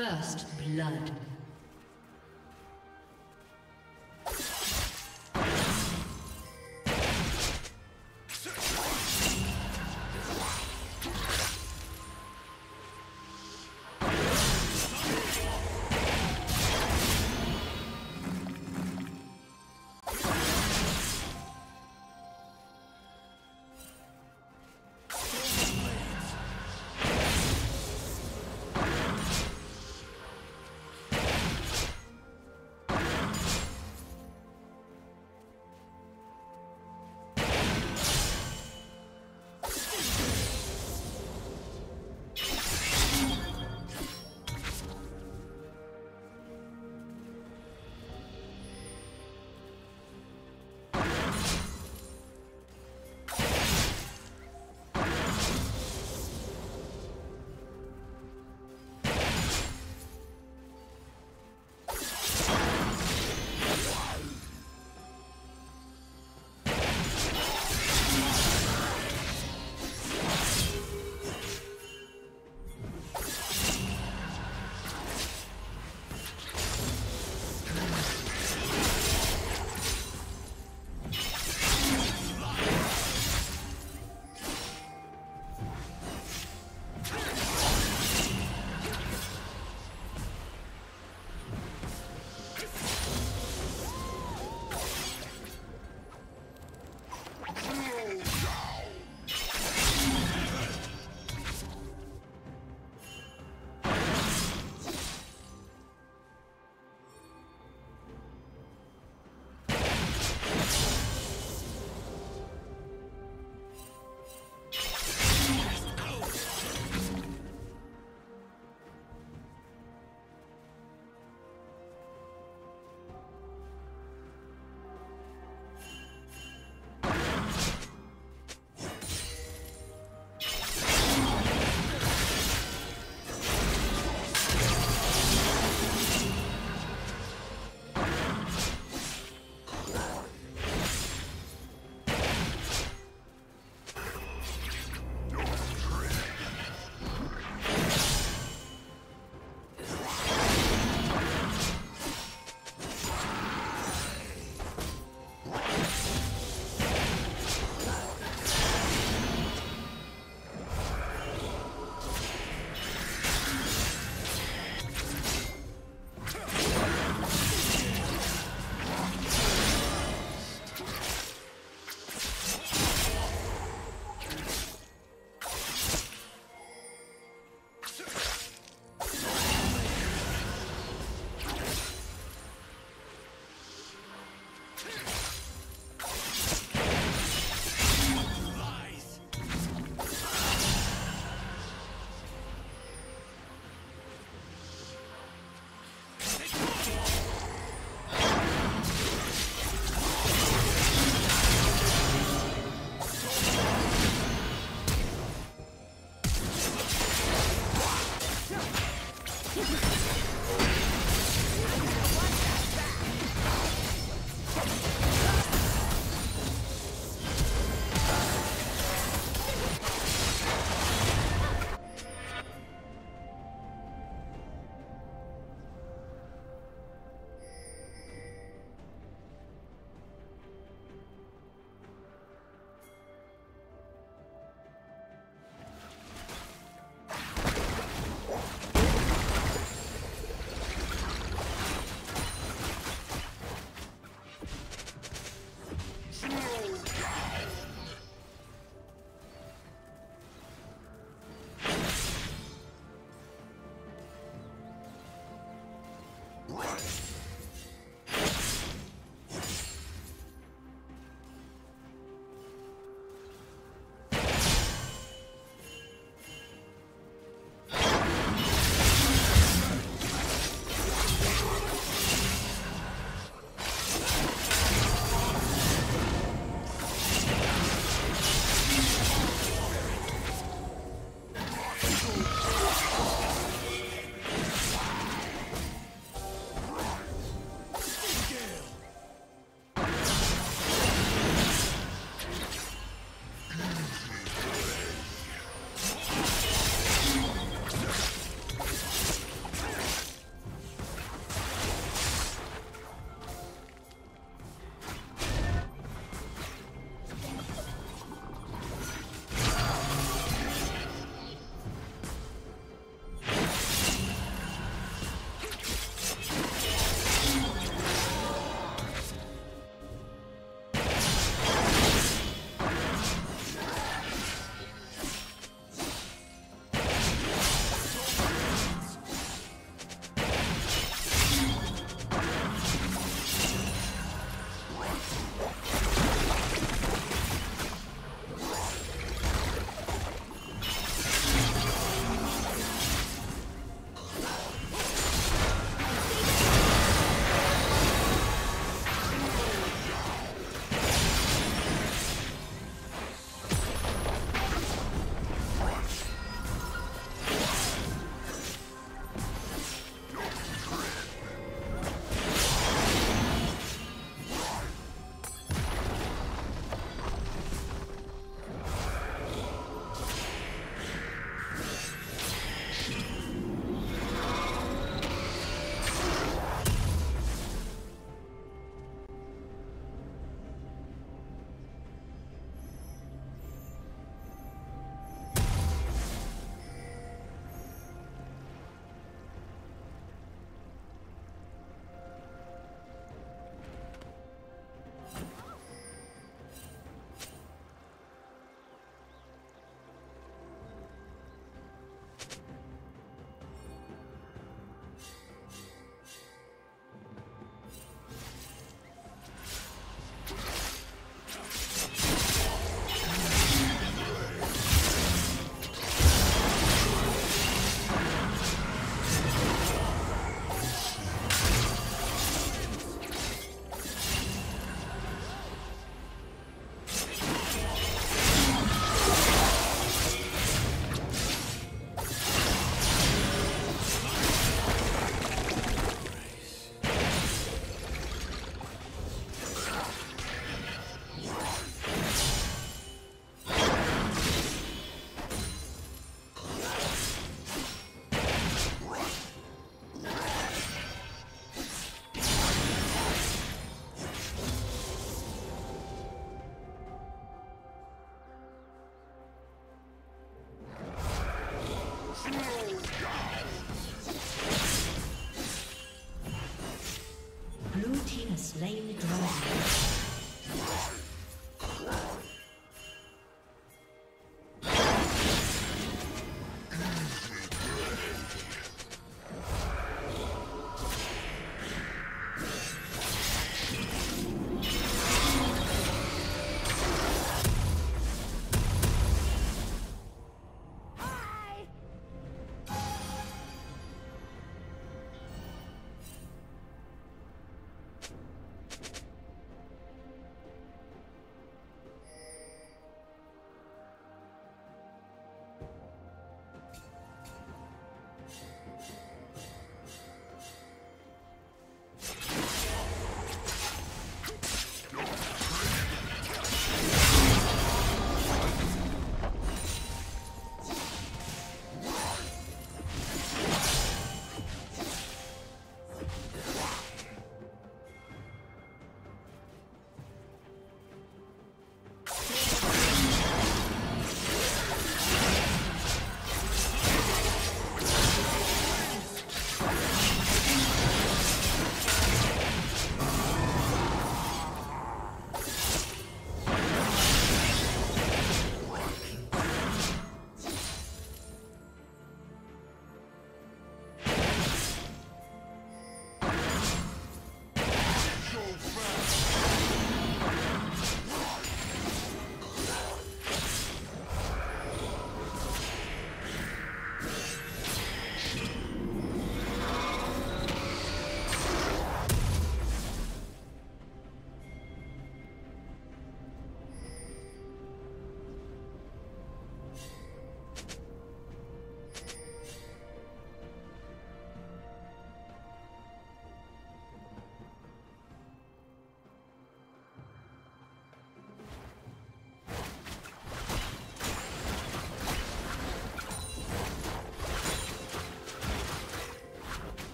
First blood.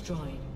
destroyed.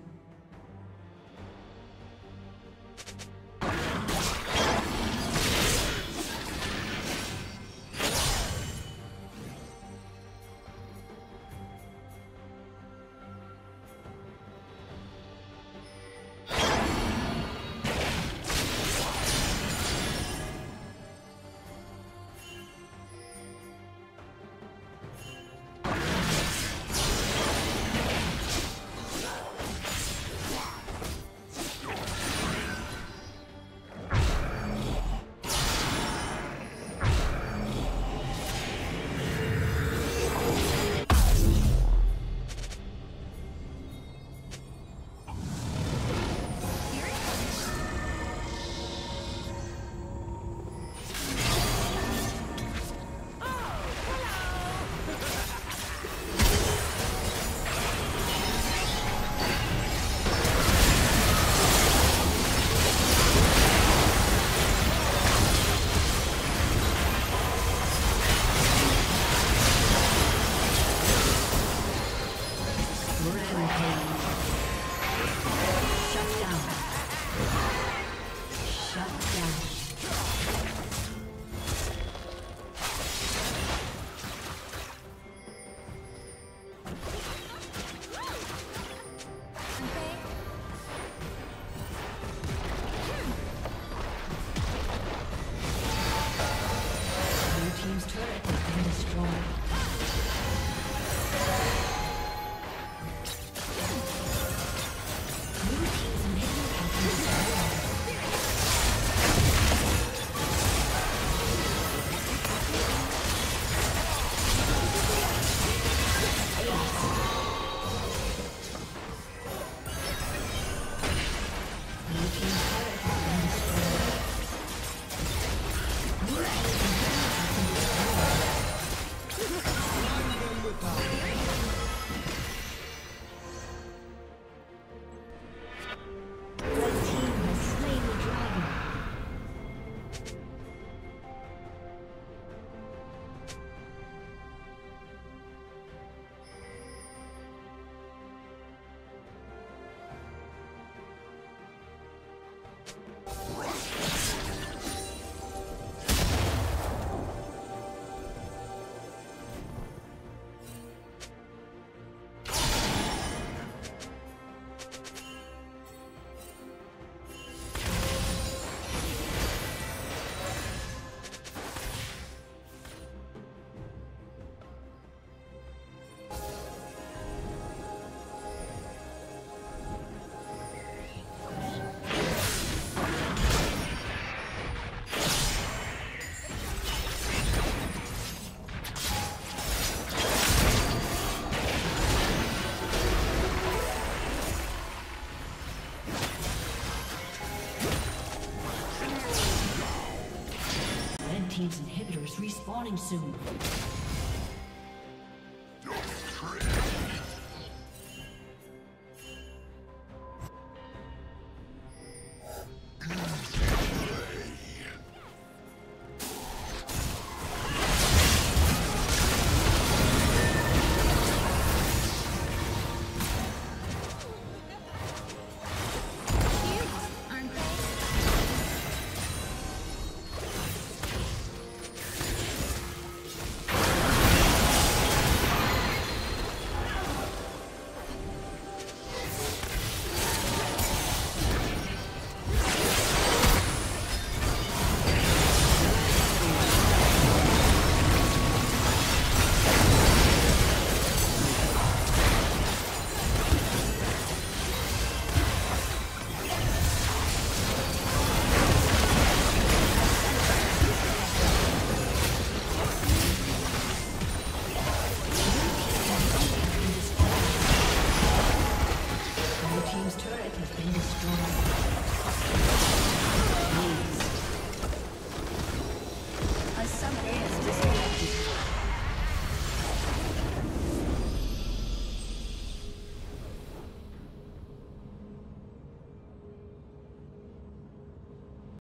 Respawning soon.